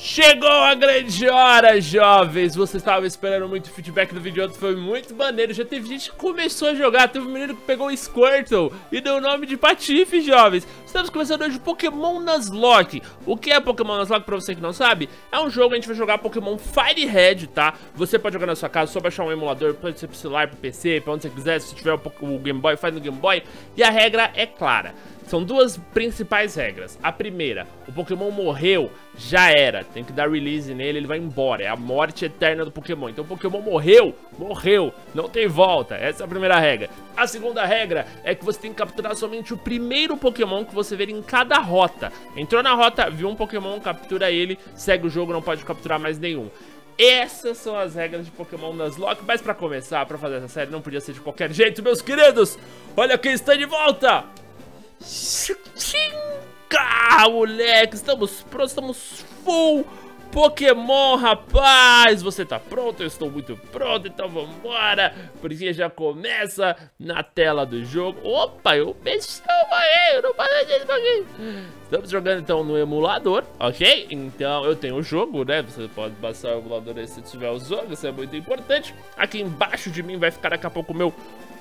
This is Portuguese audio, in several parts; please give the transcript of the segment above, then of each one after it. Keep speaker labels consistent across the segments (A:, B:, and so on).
A: Chegou a grande hora, jovens! Você estava esperando muito feedback do vídeo outro, foi muito maneiro. Já teve gente que começou a jogar, teve um menino que pegou o Squirtle e deu o nome de Patife, jovens. Estamos começando hoje Pokémon Nuzlocke. O que é Pokémon Nuzlocke, pra você que não sabe? É um jogo, a gente vai jogar Pokémon Fire Red, tá? Você pode jogar na sua casa, só baixar um emulador, pode ser pro celular, pro PC, pra onde você quiser. Se tiver o Game Boy, faz no Game Boy. E a regra é clara. São duas principais regras. A primeira, o Pokémon morreu, já era. Tem que dar release nele, ele vai embora. É a morte eterna do Pokémon. Então o Pokémon morreu, morreu. Não tem volta. Essa é a primeira regra. A segunda regra é que você tem que capturar somente o primeiro Pokémon que você ver em cada rota. Entrou na rota, viu um Pokémon, captura ele, segue o jogo, não pode capturar mais nenhum. Essas são as regras de Pokémon Nuzlocke, mas pra começar, pra fazer essa série, não podia ser de qualquer jeito, meus queridos! Olha quem está de volta! Xinga, moleque, estamos prontos, estamos full Pokémon, rapaz! Você tá pronto? Eu estou muito pronto, então vambora! Porque já começa na tela do jogo. Opa, eu me chamo aí, eu não falei disso aqui. Estamos jogando então no emulador, ok? Então eu tenho o jogo, né? Você pode passar o emulador aí se tiver o jogo, isso é muito importante. Aqui embaixo de mim vai ficar daqui a pouco o meu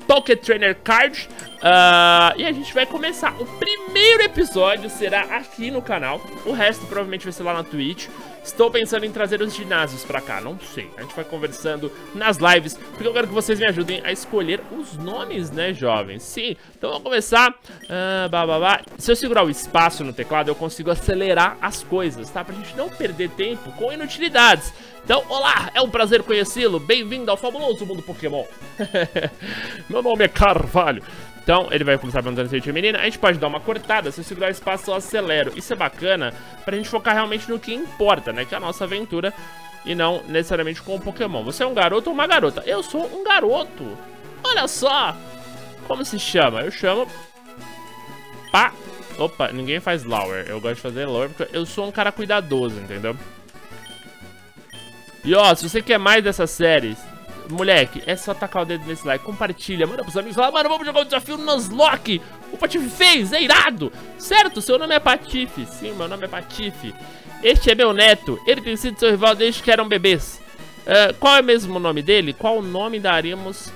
A: Pocket Trainer Card. Uh, e a gente vai começar. O primeiro episódio será aqui no canal. O resto provavelmente vai ser lá na Twitch. Estou pensando em trazer os ginásios pra cá, não sei. A gente vai conversando nas lives, porque eu quero que vocês me ajudem a escolher os nomes, né, jovens? Sim, então vamos começar. Ah, bah, bah, bah. Se eu segurar o espaço no teclado, eu consigo acelerar as coisas, tá? Pra gente não perder tempo com inutilidades. Então, olá, é um prazer conhecê-lo. Bem-vindo ao fabuloso mundo Pokémon. Meu nome é Carvalho. Então, ele vai começar perguntando se a gente é menina. A gente pode dar uma cortada. Se eu segurar espaço, eu acelero. Isso é bacana pra gente focar realmente no que importa, né? Que é a nossa aventura e não necessariamente com o Pokémon. Você é um garoto ou uma garota? Eu sou um garoto. Olha só. Como se chama? Eu chamo... Pá. Opa, ninguém faz Lower. Eu gosto de fazer Lower porque eu sou um cara cuidadoso, entendeu? E ó, se você quer mais dessas séries, Moleque, é só tacar o dedo nesse like, compartilha, manda pros amigos, fala, mano, vamos jogar o um desafio Nuzlocke. O Patife fez, é irado. Certo, seu nome é Patife. Sim, meu nome é Patife. Este é meu neto, ele tem sido seu rival desde que eram bebês. Uh, qual é mesmo o nome dele? Qual nome daremos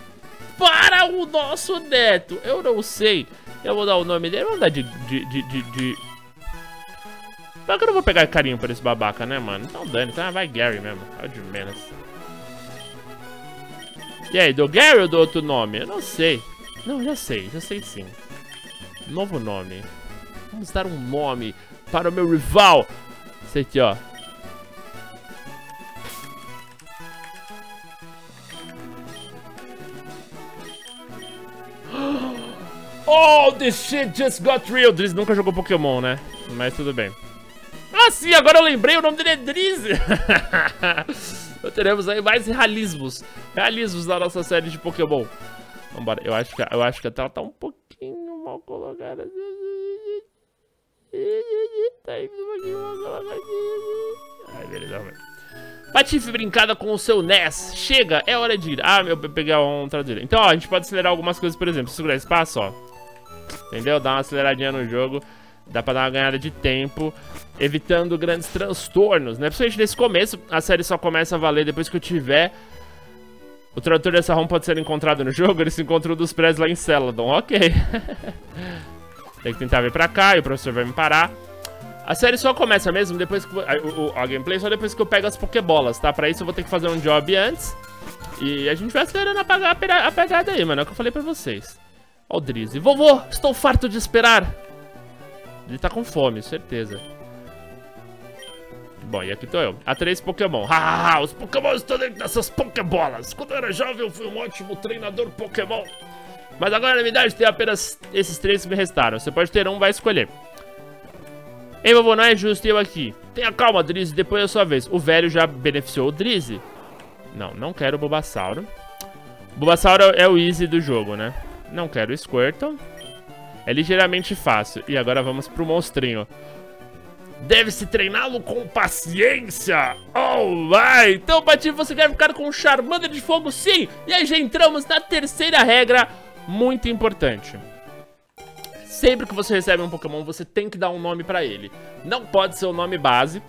A: para o nosso neto? Eu não sei. Eu vou dar o nome dele, vamos dar de... de, de, de, de... Eu não vou pegar carinho por esse babaca, né, mano? Então dane, então vai Gary mesmo. É de menos. E aí, do Gary ou do outro nome? Eu não sei. Não, já sei, já sei sim. Novo nome. Vamos dar um nome para o meu rival. Esse aqui, ó. Oh, this shit just got real. Driz nunca jogou Pokémon, né? Mas tudo bem. Ah, sim, agora eu lembrei, o nome dele é Driz. teremos aí mais realismos. Realismos na nossa série de Pokémon. Vambora, eu acho que, eu acho que a tela tá um pouquinho mal colocada. Ai, beleza, vamos Patife brincada com o seu NES. Chega, é hora de ir. Ah, meu, pegar um traduzir. Então, ó, a gente pode acelerar algumas coisas, por exemplo, segurar espaço, ó. Entendeu? Dá uma aceleradinha no jogo. Dá pra dar uma ganhada de tempo, evitando grandes transtornos, né? Principalmente nesse começo, a série só começa a valer depois que eu tiver... O tradutor dessa ROM pode ser encontrado no jogo, ele se encontrou dos prédios lá em Celadon, ok. Tem que tentar vir pra cá e o professor vai me parar. A série só começa mesmo depois que... O, o, a gameplay só depois que eu pego as Pokébolas, tá? Pra isso eu vou ter que fazer um job antes. E a gente vai acelerando a, pagar a pegada aí, mano. É o que eu falei pra vocês. Ó o Drizzy. Vovô, estou farto de esperar. Ele tá com fome, certeza. Bom, e aqui tô eu. A três Pokémon. Ah, os Pokémon estão dentro dessas Pokébolas. Quando eu era jovem, eu fui um ótimo treinador Pokémon. Mas agora, na idade, tem apenas esses três que me restaram. Você pode ter um, vai escolher. Ei, vovô, não é justo eu aqui. Tenha calma, Drizzy, depois é a sua vez. O velho já beneficiou o Drizzy? Não, não quero o Bulbasauro. Bulbasauro é o easy do jogo, né? Não quero o Squirtle. É ligeiramente fácil. E agora vamos pro monstrinho. Deve-se treiná-lo com paciência. Vai. Então, Patife, você quer ficar com um Charmander de fogo? Sim. E aí já entramos na terceira regra, muito importante. Sempre que você recebe um Pokémon, você tem que dar um nome pra ele. Não pode ser o nome base.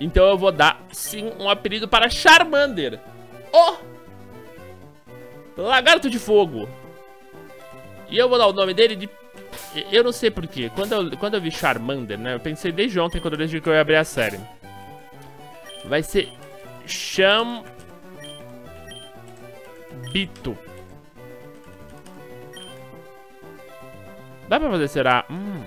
A: Então eu vou dar, sim, um apelido para Charmander. O Lagarto de Fogo. E eu vou dar o nome dele de... Eu não sei porquê. Quando eu, quando eu vi Charmander, né? Eu pensei desde ontem, quando eu decidi que eu ia abrir a série. Vai ser... Cham... Bito. Dá pra fazer, será? Hum...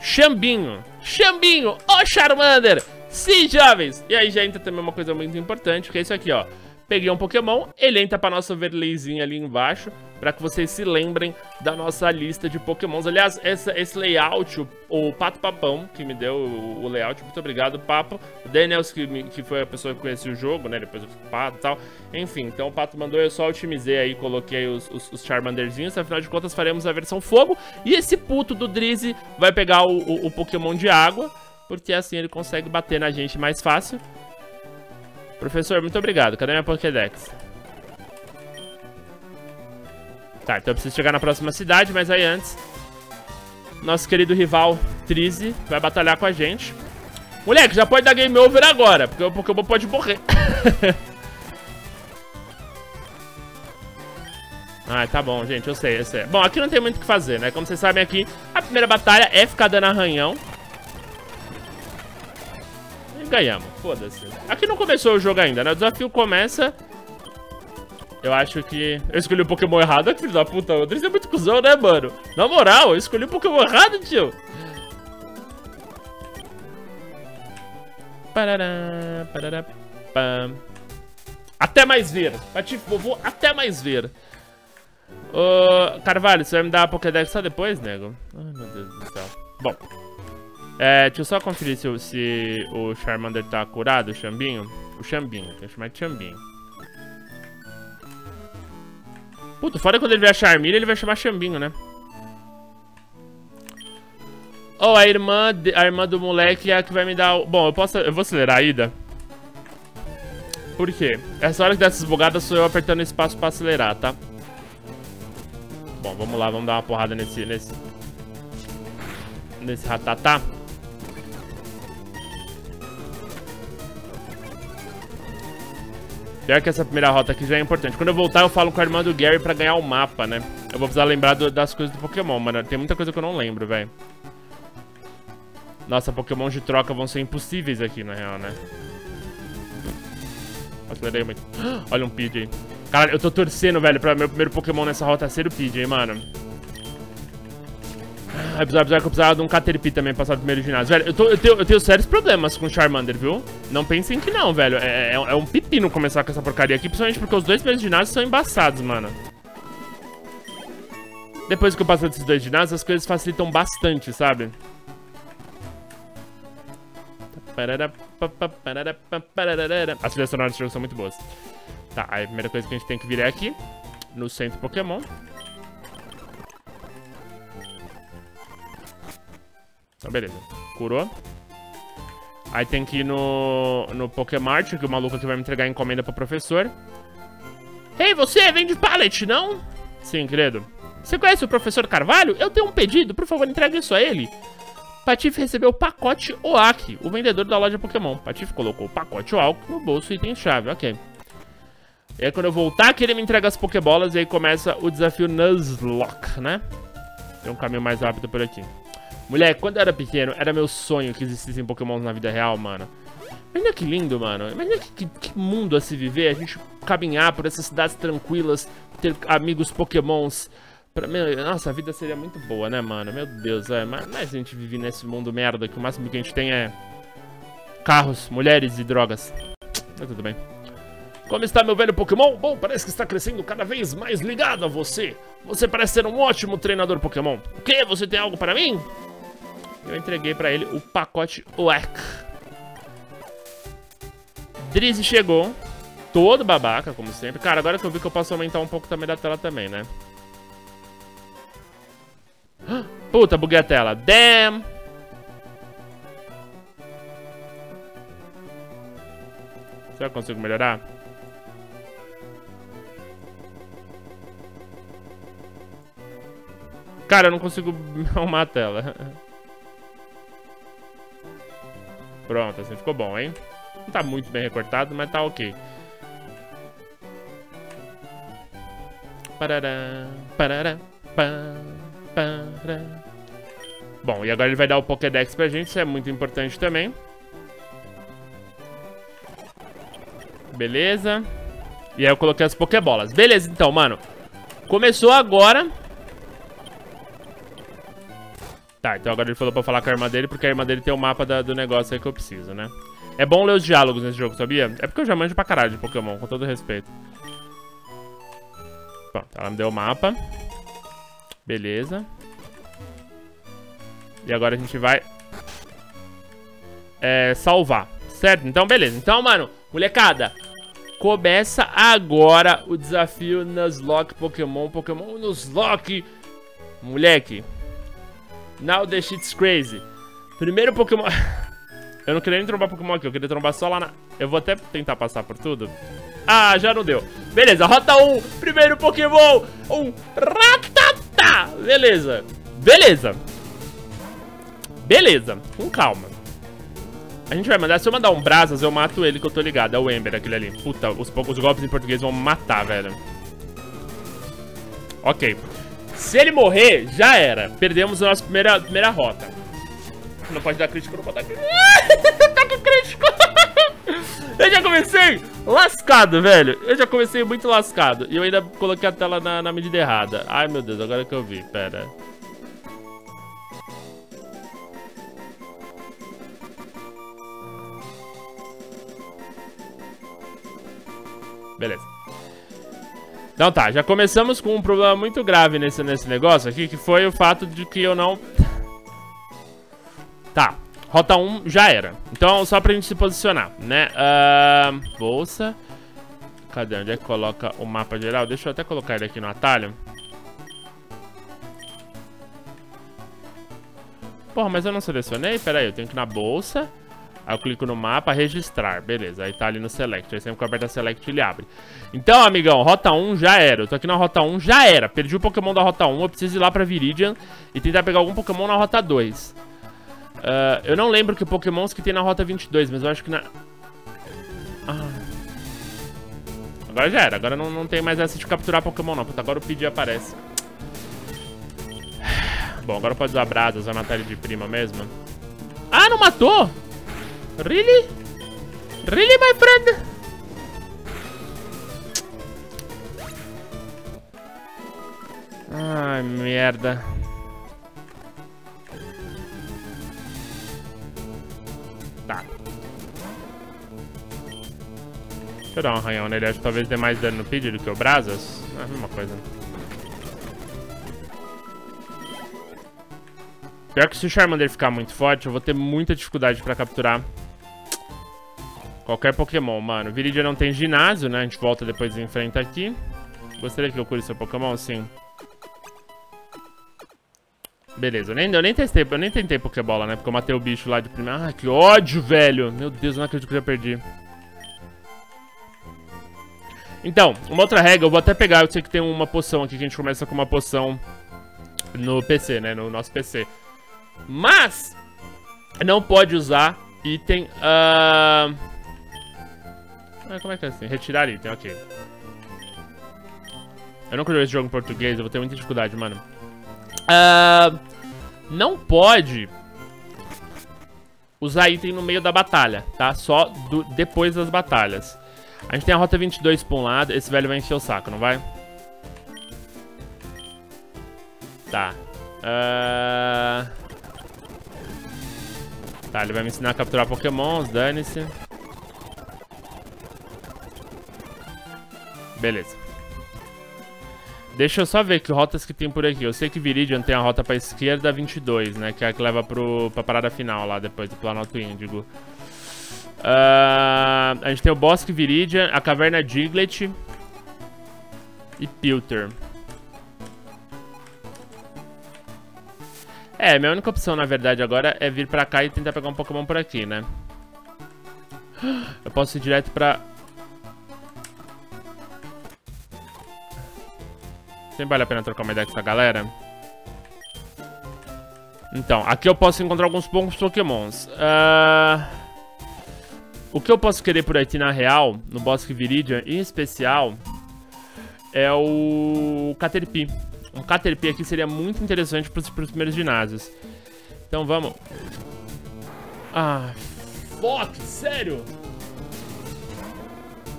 A: Xambinho. Xambinho. Ô, oh, Charmander. Sim, jovens. E aí já entra também uma coisa muito importante, que é isso aqui, ó. Peguei um Pokémon, ele entra pra nossa overlayzinha ali embaixo, pra que vocês se lembrem da nossa lista de Pokémons. Aliás, essa, esse layout, o, o, Pato Papão, que me deu o, o, layout, muito obrigado, Papo. O Daniels, que, me, que foi a pessoa que conhecia o jogo, né, depois o Pato e tal. Enfim, então o Pato mandou, eu só otimizei aí, coloquei os, os, os Charmanderzinhos, afinal de contas faremos a versão fogo. E esse puto do Drizzy vai pegar o, o Pokémon de água, porque assim ele consegue bater na gente mais fácil. Professor, muito obrigado. Cadê minha Pokédex? Tá, então eu preciso chegar na próxima cidade, mas aí antes... Nosso querido rival Trize vai batalhar com a gente. Moleque, já pode dar game over agora, porque o Pokémon pode morrer. ah, tá bom, gente, eu sei, eu sei. Bom, aqui não tem muito o que fazer, né? Como vocês sabem aqui, a primeira batalha é ficar dando arranhão ganhamos. Foda-se. Aqui não começou o jogo ainda, né? O desafio começa... Eu acho que... Eu escolhi o Pokémon errado. filho da puta. O Andrés é muito cuzão, né, mano? Na moral, eu escolhi o Pokémon errado, tio. Parará, parará, pam. Até mais ver. Patife vovô, até mais ver. Ô, Carvalho, você vai me dar a Pokédex só depois, nego? Ai, meu Deus do céu. Bom, é, deixa eu só conferir se, se o Charmander tá curado, o Chambinho. O Chambinho, tem que chamar de Chambinho. Puta, fora quando ele ver a Charmeleon, ele vai chamar Chambinho, né? Oh, a irmã, de, a irmã do moleque é a que vai me dar... O... Bom, eu posso... Eu vou acelerar a ida. Por quê? Essa hora que dá essas bugadas sou eu apertando espaço pra acelerar, tá? Bom, vamos lá, vamos dar uma porrada nesse... Nesse, nesse ratatá. Pior que essa primeira rota aqui já é importante. Quando eu voltar, eu falo com a irmã do Gary pra ganhar o mapa, né? Eu vou precisar lembrar do, das coisas do Pokémon, mano. Tem muita coisa que eu não lembro, velho. Nossa, Pokémon de troca vão ser impossíveis aqui, na real, né? Acelerei muito. Olha um Pidgey. Cara, eu tô torcendo, velho, pra meu primeiro Pokémon nessa rota ser o Pidgey, mano. Apesar, apesar que eu precisava de um Caterpie também passar o primeiro ginásio. Velho, eu, tô, eu, tenho, eu tenho sérios problemas com Charmander, viu? Não pensem que não, velho. É, é, é, um pepino começar com essa porcaria aqui, principalmente porque os dois primeiros ginásios são embaçados, mano. Depois que eu passo desses dois ginásios, as coisas facilitam bastante, sabe? As trilhas sonoras desse jogo são muito boas. Tá, a primeira coisa que a gente tem que vir é aqui, no centro Pokémon. Então, beleza. Curou. Aí tem que ir no, no Pokémart, que o maluco aqui vai me entregar a encomenda pro professor. Ei, você vende pallet, não? Sim, querido. Você conhece o professor Carvalho? Eu tenho um pedido, por favor, entregue isso a ele. Patife recebeu o pacote OAK, o vendedor da loja Pokémon. Patife colocou o pacote OAK no bolso e tem chave, ok. E aí quando eu voltar que ele me entrega as Pokébolas, e aí começa o desafio Nuzlocke, né? Tem um caminho mais rápido por aqui. Mulher, quando eu era pequeno, era meu sonho que existissem Pokémon na vida real, mano. Imagina que lindo, mano. Imagina que, que, que, mundo a se viver. A gente caminhar por essas cidades tranquilas, ter amigos Pokémons. Pra, meu, nossa, a vida seria muito boa, né, mano? Meu Deus, é. Mas, mas a gente vive nesse mundo merda que o máximo que a gente tem é carros, mulheres e drogas. Mas tudo bem. Como está meu velho Pokémon? Bom, parece que está crescendo cada vez mais ligado a você. Você parece ser um ótimo treinador Pokémon. O quê? Você tem algo para mim? Eu entreguei pra ele o pacote WAC. Drizzy chegou. Todo babaca, como sempre. Cara, agora que eu vi que eu posso aumentar um pouco também da tela também, né? Puta, buguei a tela. Damn! Será que eu consigo melhorar? Cara, eu não consigo arrumar a tela. Pronto, assim ficou bom, hein? Não tá muito bem recortado, mas tá ok. Parará, parará, parará. Bom, e agora ele vai dar o Pokédex pra gente, isso é muito importante também. Beleza. E aí eu coloquei as Pokébolas. Beleza, então, mano. Começou agora. Tá, então agora ele falou pra falar com a irmã dele, porque a irmã dele tem o mapa da, do negócio aí que eu preciso, né? É bom ler os diálogos nesse jogo, sabia? É porque eu já manjo pra caralho de Pokémon, com todo respeito. Pronto, ela me deu o mapa. Beleza. E agora a gente vai... É, salvar. Certo? Então, beleza. Então, mano, molecada, começa agora o desafio Nuzlocke Pokémon. Pokémon Nuzlocke. Moleque. Now the shit's crazy. Primeiro Pokémon... eu não queria nem trombar Pokémon aqui, eu queria trombar só lá na... Eu vou até tentar passar por tudo. Ah, já não deu. Beleza, rota 1, primeiro Pokémon, um Rattata. Beleza, beleza. Beleza, com calma. A gente vai mandar, se eu mandar um Brasas, eu mato ele que eu tô ligado. É o Ember, aquele ali. Puta, os, os golpes em português vão matar, velho. Ok. Se ele morrer, já era. Perdemos a nossa primeira, primeira rota. Não pode dar crítico, não pode dar crítico. tá com crítico. eu já comecei lascado, velho. Eu já comecei muito lascado. E eu ainda coloquei a tela na, na medida errada. Ai, meu Deus, agora que eu vi. Pera. Beleza. Então tá, já começamos com um problema muito grave nesse, nesse negócio aqui, que foi o fato de que eu não... Tá, rota 1 já era. Então, só pra gente se posicionar, né? Uh, bolsa. Cadê? Onde é que coloca o mapa geral? Deixa eu até colocar ele aqui no atalho. Porra, mas eu não selecionei? Pera aí, eu tenho que ir na bolsa... Aí eu clico no mapa, registrar, beleza. Aí tá ali no select, aí sempre que eu aperto select ele abre. Então, amigão, rota 1 já era. Eu tô aqui na rota 1, já era. Perdi o Pokémon da rota 1, eu preciso ir lá pra Viridian e tentar pegar algum Pokémon na rota 2. Uh, eu não lembro que Pokémons que tem na rota 22, mas eu acho que na... Ah. Agora já era, agora não, não tem mais essa de capturar Pokémon não, puta, agora o Pidgey aparece. Bom, agora pode usar brasas, vai matar de prima mesmo. Ah, não matou? Really? Really, my friend? Ai, merda. Tá. Deixa eu dar um arranhão nele. Acho que talvez dê mais dano no Pidgey do que o Brasas. É a mesma coisa. Pior que se o Charmander ficar muito forte, eu vou ter muita dificuldade pra capturar Qualquer Pokémon, mano. Viridia não tem ginásio, né? A gente volta depois e enfrenta aqui. Gostaria que eu cure seu Pokémon? Sim. Beleza, eu nem, eu nem testei, eu nem tentei Pokébola, né? Porque eu matei o bicho lá de primeira. Ah, que ódio, velho! Meu Deus, eu não acredito que eu já perdi. Então, uma outra regra, eu vou até pegar, eu sei que tem uma poção aqui, que a gente começa com uma poção no PC, né? No nosso PC. Mas, não pode usar item... Uh... Ah, como é que é assim? Retirar item, ok. Eu nunca joguei esse jogo em português, eu vou ter muita dificuldade, mano. Uh, não pode usar item no meio da batalha, tá? Só do, depois das batalhas. A gente tem a rota 22 pra um lado, esse velho vai encher o saco, não vai? Tá. Uh... Tá, ele vai me ensinar a capturar pokémons, dane-se. Beleza. Deixa eu só ver que rotas que tem por aqui. Eu sei que Viridian tem a rota pra esquerda 22, né? Que é a que leva pro, pra parada final lá, depois do Planalto Índigo. Uh, a gente tem o Bosque Viridian, a Caverna Diglett e Pilter. É, minha única opção, na verdade, agora é vir pra cá e tentar pegar um Pokémon por aqui, né? Eu posso ir direto pra Sempre vale a pena trocar uma ideia com essa galera. Então, aqui eu posso encontrar alguns poucos pokémons. Uh... O que eu posso querer por aqui, na real, no Bosque Viridian, em especial, é o Caterpie. Um Caterpie aqui seria muito interessante para os primeiros ginásios. Então vamos. Ah, fuck, sério?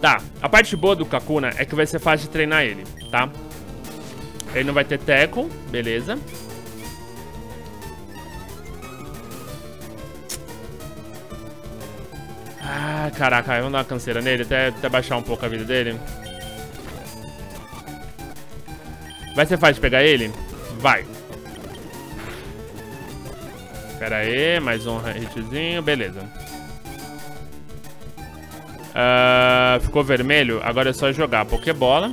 A: Tá, a parte boa do Kakuna é que vai ser fácil de treinar ele, tá? Ele não vai ter tackle, beleza. Ah, caraca, vamos dar uma canseira nele, até, até baixar um pouco a vida dele. Vai ser fácil pegar ele? Vai. Pera aí, mais um hitzinho, beleza. Uh, ficou vermelho, agora é só jogar Pokébola.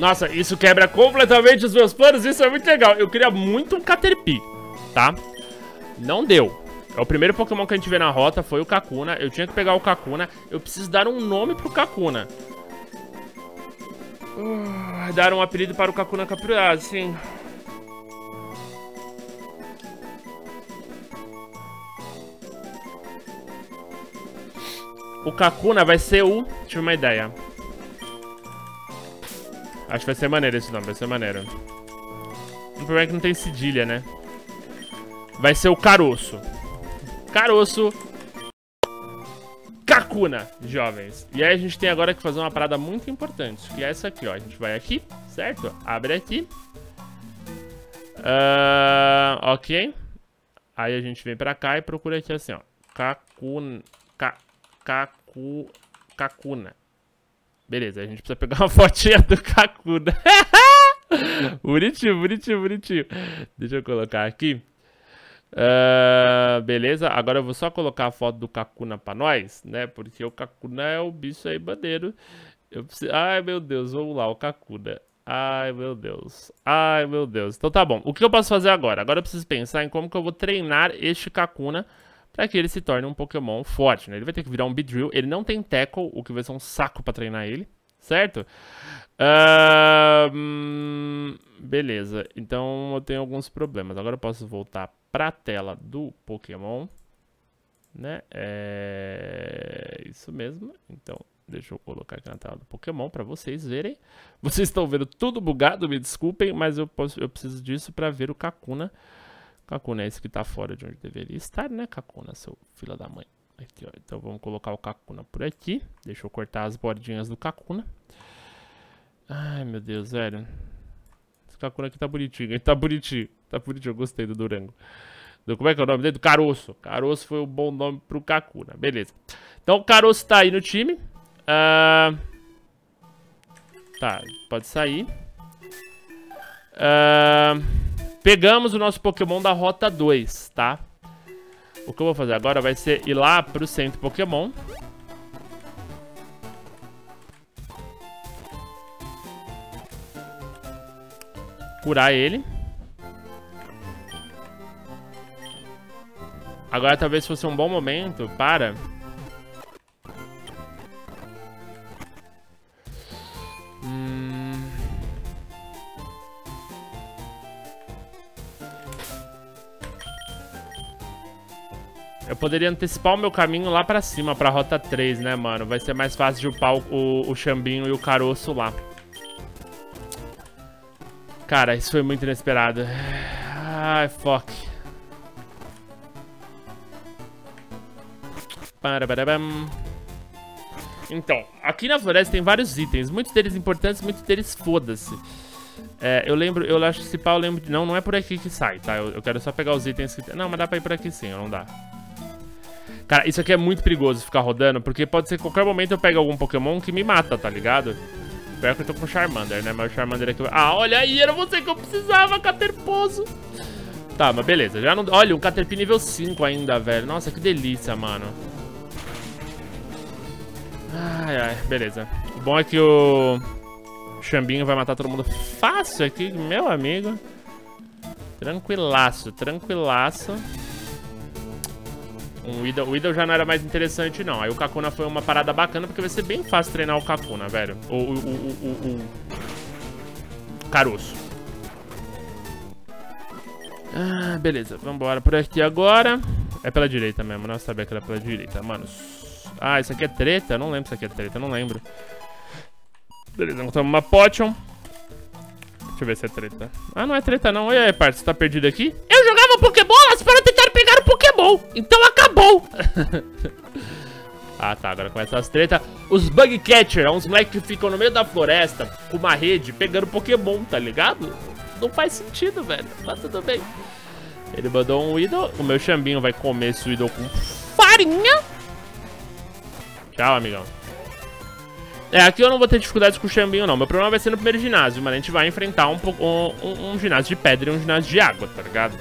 A: Nossa, isso quebra completamente os meus planos, isso é muito legal. Eu queria muito um Caterpie, tá? Não deu. É o primeiro Pokémon que a gente vê na rota, foi o Kakuna. Eu tinha que pegar o Kakuna. Eu preciso dar um nome pro Kakuna. Uh, dar um apelido para o Kakuna capturado, sim. O Kakuna vai ser o... Tive uma ideia. Acho que vai ser maneiro esse nome, vai ser maneiro. O problema é que não tem cedilha, né? Vai ser o Caroço. Caroço. Kakuna, jovens. E aí a gente tem agora que fazer uma parada muito importante, que é essa aqui, ó. A gente vai aqui, certo? Abre aqui. Uh, ok. Aí a gente vem pra cá e procura aqui assim, ó. Kakuna. Ka, kaku, kakuna. Beleza, a gente precisa pegar uma fotinha do Kakuna. bonitinho, bonitinho, bonitinho. Deixa eu colocar aqui. Uh, beleza, agora eu vou só colocar a foto do Kakuna pra nós, né? Porque o Kakuna é o bicho aí bandeiro. Eu preciso... Ai, meu Deus, vamos lá, o Kakuna. Ai, meu Deus. Ai, meu Deus. Então tá bom. O que eu posso fazer agora? Agora eu preciso pensar em como que eu vou treinar este Kakuna para que ele se torne um Pokémon forte, né? Ele vai ter que virar um Beedrill. Ele não tem Tackle, o que vai ser um saco para treinar ele, certo? Uh, beleza. Então eu tenho alguns problemas. Agora eu posso voltar para a tela do Pokémon, né? É isso mesmo. Então Deixa eu colocar aqui na tela do Pokémon para vocês verem. Vocês estão vendo tudo bugado, me desculpem, mas eu, posso, eu preciso disso para ver o Kakuna Kakuna é esse que tá fora de onde deveria estar, né, Kakuna, seu filho da mãe. Aqui, ó. Então vamos colocar o Kakuna por aqui. Deixa eu cortar as bordinhas do Kakuna. Ai, meu Deus, velho. Esse Kakuna aqui tá bonitinho. Ele tá bonitinho. Tá bonitinho. Eu gostei do Durango. Do, como é que é o nome dele? Do Caroço. Caroço foi um bom nome pro Kakuna. Beleza. Então o Caroço tá aí no time. Uh... Tá, pode sair. Uh... Pegamos o nosso Pokémon da Rota 2, tá? O que eu vou fazer agora vai ser ir lá pro centro Pokémon. Curar ele. Agora talvez fosse um bom momento para poderia antecipar o meu caminho lá pra cima, pra rota 3, né, mano? Vai ser mais fácil de upar o, o, o Xambinho e o Caroço lá. Cara, isso foi muito inesperado. Ai, fuck. Então, aqui na floresta tem vários itens. Muitos deles importantes, muitos deles foda-se. É, eu lembro, eu acho que esse pau eu lembro de... Não, não é por aqui que sai, tá? Eu, eu quero só pegar os itens que... Não, mas dá pra ir por aqui sim, não dá. Cara, isso aqui é muito perigoso ficar rodando, porque pode ser que qualquer momento eu pegue algum Pokémon que me mata, tá ligado? Pior que eu tô com o Charmander, né? Mas o Charmander aqui... Ah, olha aí, era você que eu precisava, Caterposo. Tá, mas beleza. Já não... Olha, um Caterpie nível 5 ainda, velho. Nossa, que delícia, mano. Ai, ai, beleza. O bom é que o... Xambinho vai matar todo mundo fácil aqui, meu amigo. Tranquilaço, tranquilaço. Um Idol, o Idol já não era mais interessante, não. Aí o Kakuna foi uma parada bacana, porque vai ser bem fácil treinar o Kakuna, velho. O, o, o, o, caroço. Ah, beleza. Vambora por aqui agora. É pela direita mesmo, não sabia que era pela direita, mano. Ah, isso aqui é treta? Não lembro se aqui é treta, não lembro. Beleza, encontramos uma potion. Deixa eu ver se é treta. Ah, não é treta não. E aí, parça, você tá perdido aqui? Eu jogava Pokébolas para o Pokémon. Então acabou. ah, tá. Agora começa as tretas. Os Bug Catcher, é uns moleques que ficam no meio da floresta com uma rede pegando Pokémon, tá ligado? Não faz sentido, velho. Mas tudo bem. Ele mandou um Idol. O meu Xambinho vai comer esse Idol com farinha. Tchau, amigão. É, aqui eu não vou ter dificuldades com o Xambinho, não. Meu problema vai ser no primeiro ginásio, mas a gente vai enfrentar um, um, um, um ginásio de pedra e um ginásio de água, tá ligado?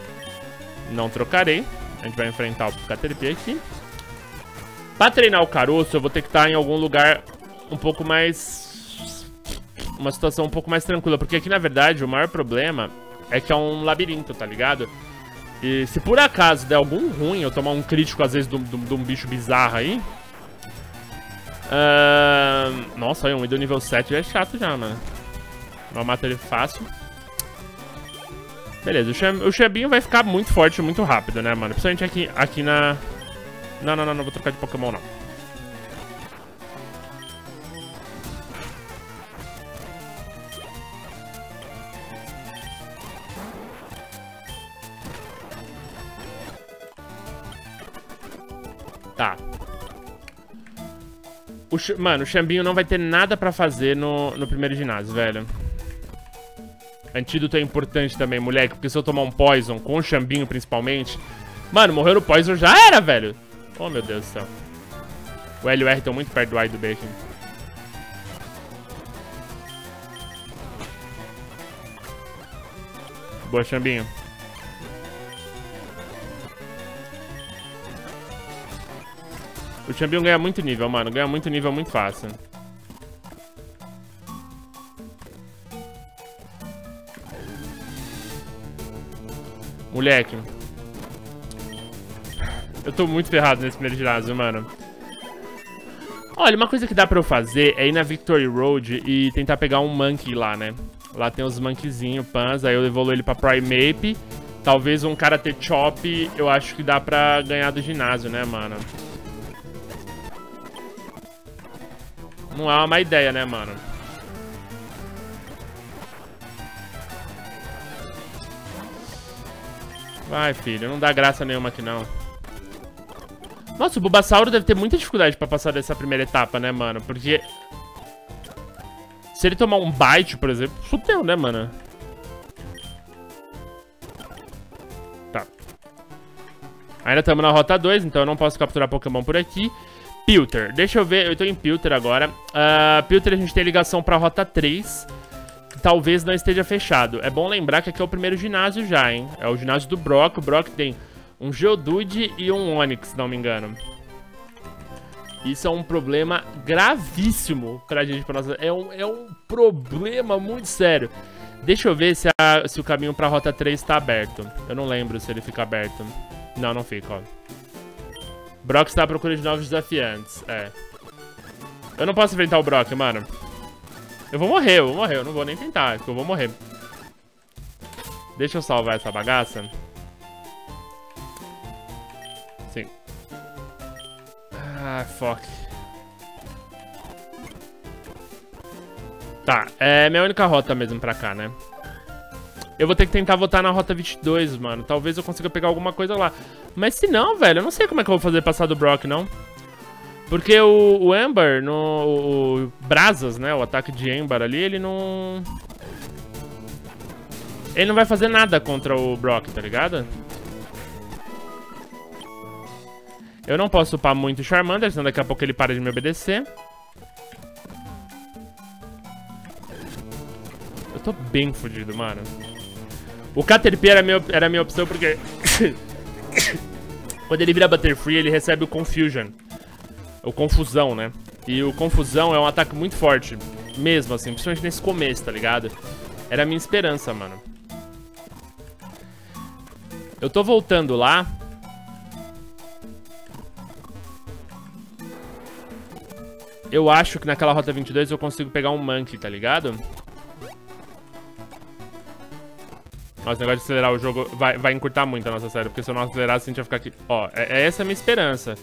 A: Não trocarei. A gente vai enfrentar o Caterpie aqui. Pra treinar o caroço, eu vou ter que estar em algum lugar um pouco mais... Uma situação um pouco mais tranquila. Porque aqui, na verdade, o maior problema é que é um labirinto, tá ligado? E se por acaso der algum ruim, eu tomar um crítico, às vezes, de um bicho bizarro aí... Uh, nossa, olha, um do nível 7 é chato já, mano. Eu mato ele fácil. Beleza, o, Xebinho vai ficar muito forte muito rápido, né, mano? Principalmente aqui, aqui na... Não, não, não, não vou trocar de Pokémon, não. Tá. O, mano, o Xambinho não vai ter nada pra fazer no, no primeiro ginásio, velho. Antídoto é importante também, moleque, porque se eu tomar um Poison, com o Xambinho principalmente... Mano, morreu no Poison já era, velho. Oh, meu Deus do céu. O L e o R estão muito perto do A e do B aqui. Boa, Xambinho. O Champion ganha muito nível, mano. Ganha muito nível muito fácil. Moleque. Eu tô muito ferrado nesse primeiro ginásio, mano. Olha, uma coisa que dá pra eu fazer é ir na Victory Road e tentar pegar um Monkey lá, né? Lá tem os Monkeyzinhos, Pans, aí eu evoluo ele pra Primeape. Talvez um Karate Chop, eu acho que dá pra ganhar do ginásio, né, mano? Não é uma má ideia, né, mano? Vai, filho. Não dá graça nenhuma aqui, não. Nossa, o Bulbasauro deve ter muita dificuldade pra passar dessa primeira etapa, né, mano? Porque... Se ele tomar um bite, por exemplo, fudeu, né, mano? Tá. Ainda estamos na rota 2, então eu não posso capturar Pokémon por aqui. Pilter. Deixa eu ver, eu tô em Pilter agora. Uh, Pilter a gente tem ligação pra Rota 3. Talvez não esteja fechado. É bom lembrar que aqui é o primeiro ginásio já, hein? É o ginásio do Brock. O Brock tem um Geodude e um Onix, se não me engano. Isso é um problema gravíssimo pra gente, pra nossa... É um, é um problema muito sério. Deixa eu ver se, a, se o caminho pra Rota 3 tá aberto. Eu não lembro se ele fica aberto. Não, não fica, ó. Brock está à procura de novos desafiantes. É. Eu não posso enfrentar o Brock, mano. Eu vou morrer, eu vou morrer. Eu não vou nem tentar, porque eu vou morrer. Deixa eu salvar essa bagaça. Sim. Ah, fuck. Tá, é minha única rota mesmo pra cá, né? Eu vou ter que tentar voltar na rota 22, mano. Talvez eu consiga pegar alguma coisa lá. Mas se não, velho, eu não sei como é que eu vou fazer passar do Brock, não. Porque o, o Ember, no, o Brasas, né, o ataque de Ember ali, ele não... Ele não vai fazer nada contra o Brock, tá ligado? Eu não posso upar muito o Charmander, senão daqui a pouco ele para de me obedecer. Eu tô bem fodido, mano. O Caterpie era, meu, era a minha opção porque... Quando ele vira Butterfree, ele recebe o Confusion. O Confusão, né? E o Confusão é um ataque muito forte. Mesmo, assim, principalmente nesse começo, tá ligado? Era a minha esperança, mano. Eu tô voltando lá. Eu acho que naquela rota 22 eu consigo pegar um Monkey, tá ligado? Nossa, o negócio de acelerar o jogo vai, vai encurtar muito a nossa série, porque se eu não acelerasse, a gente ia ficar aqui. Ó, é, é essa a minha esperança.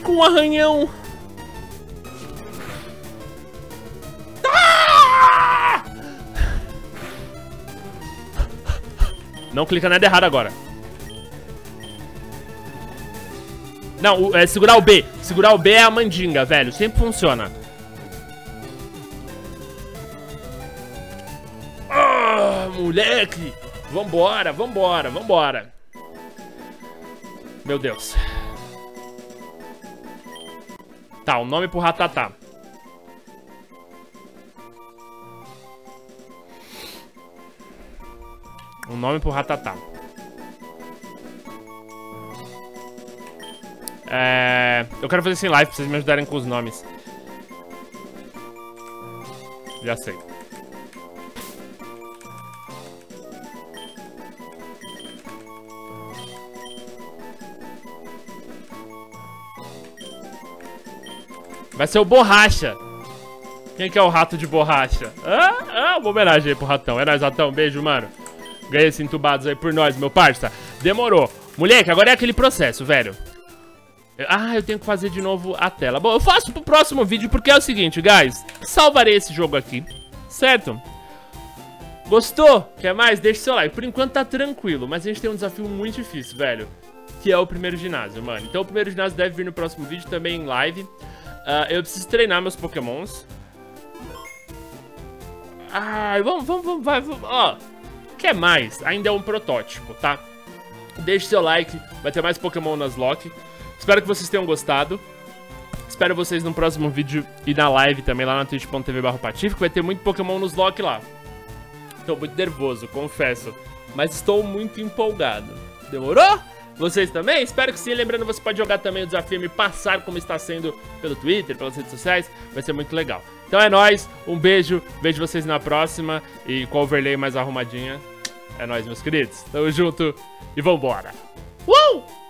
A: Com um arranhão. Ah! Não clica nada errado agora. Não, é segurar o B. Segurar o B é a mandinga, velho. Sempre funciona. Ah, moleque. Vambora, vambora, vambora. Meu Deus. Tá, o nome pro Ratatá. Um nome pro Ratatá. É... Eu quero fazer sem live pra vocês me ajudarem com os nomes. Já sei. Vai ser o Borracha. Quem que é o rato de borracha? Ah, ah, uma homenagem aí pro ratão. É nóis, ratão. Beijo, mano. Ganhei esse entubados aí por nós, meu parça. Demorou. Moleque, agora é aquele processo, velho. Ah, eu tenho que fazer de novo a tela. Bom, eu faço pro próximo vídeo porque é o seguinte, guys. Salvarei esse jogo aqui, certo? Gostou? Quer mais? Deixa seu like. Por enquanto tá tranquilo, mas a gente tem um desafio muito difícil, velho. Que é o primeiro ginásio, mano. Então o primeiro ginásio deve vir no próximo vídeo, também em live. Uh, eu preciso treinar meus pokémons. Ai, vamos, vamos, vamos, vai, vamos. Ó, quer mais? Ainda é um protótipo, tá? Deixe seu like, vai ter mais Pokémon nas Lock. Espero que vocês tenham gostado. Espero vocês no próximo vídeo e na live também lá na twitch.tv barra vai ter muito Pokémon nos Lock lá. Tô muito nervoso, confesso. Mas estou muito empolgado. Demorou? Vocês também? Espero que sim. Lembrando, você pode jogar também o desafio Me Passar, como está sendo pelo Twitter, pelas redes sociais. Vai ser muito legal. Então é nóis. Um beijo. Vejo vocês na próxima. E com a overlay mais arrumadinha. É nóis, meus queridos. Tamo junto. E vambora. Uh!